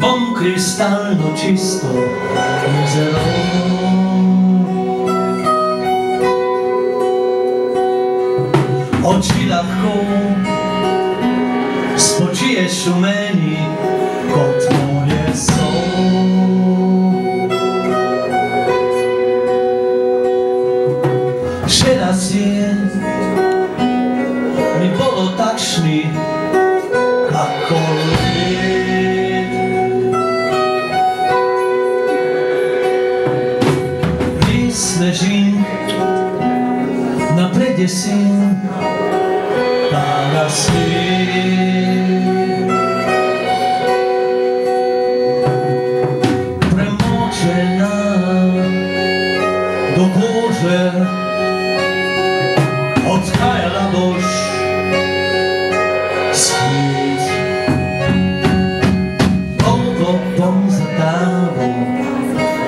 Dom kristalno čisto jezero Oči lahko spočiješ v meni kot moje Še raz je. Mi bolo takšný snežín na predesín pána snín. Premočená do kůže odchajala bož